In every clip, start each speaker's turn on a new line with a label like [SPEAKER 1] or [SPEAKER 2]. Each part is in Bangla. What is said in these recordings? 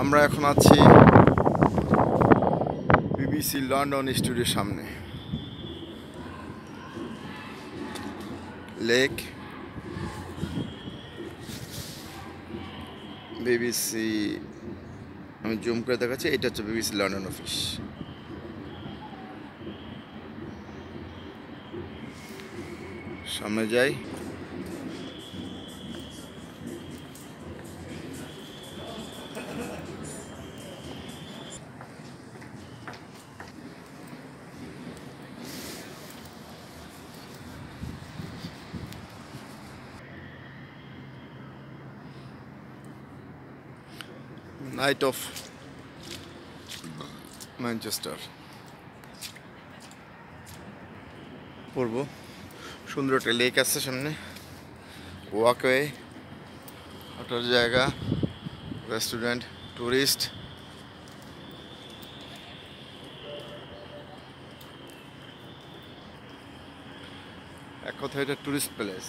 [SPEAKER 1] আমরা এখন আছি বিবিসি লন্ডন স্টুডিওর সামনে। লেক বিবিসি আমি জুম করে দেখাচ্ছি, এটা হচ্ছে বিবিসি লন্ডন অফিস সামনে যাই। নাইট অফ ম্যানচেস্টার পড়ব। সুন্দর একটা লেক আছে সামনে। ওয়াকওয়ে হাঁটার জায়গা রেস্টুরেন্ট টুরিস্ট এক কথা এটা টুরিস্ট প্লেস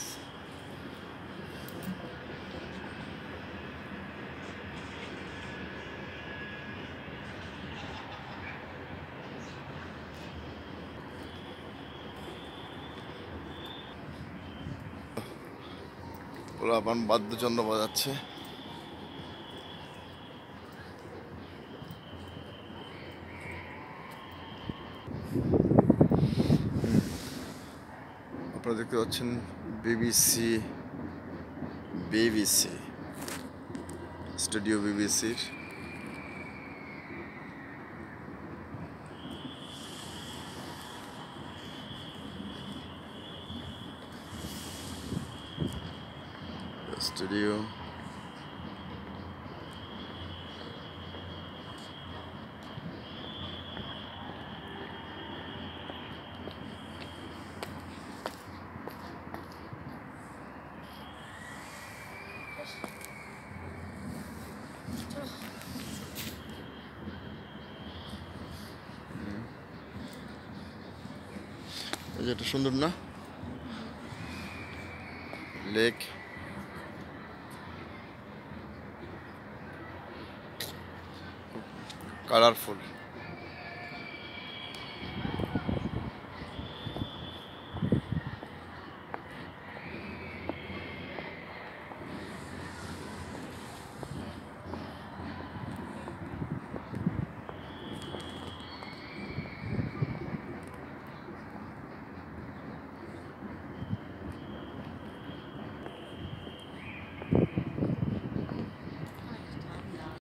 [SPEAKER 1] পোলাপান বাদ্যযন্ত্র বাজাচ্ছে। আপনারা দেখতে পাচ্ছেন বিবিসি বিবিসি স্টুডিও বিবিসির studio এই যে এটা সুন্দর না লেক colorful.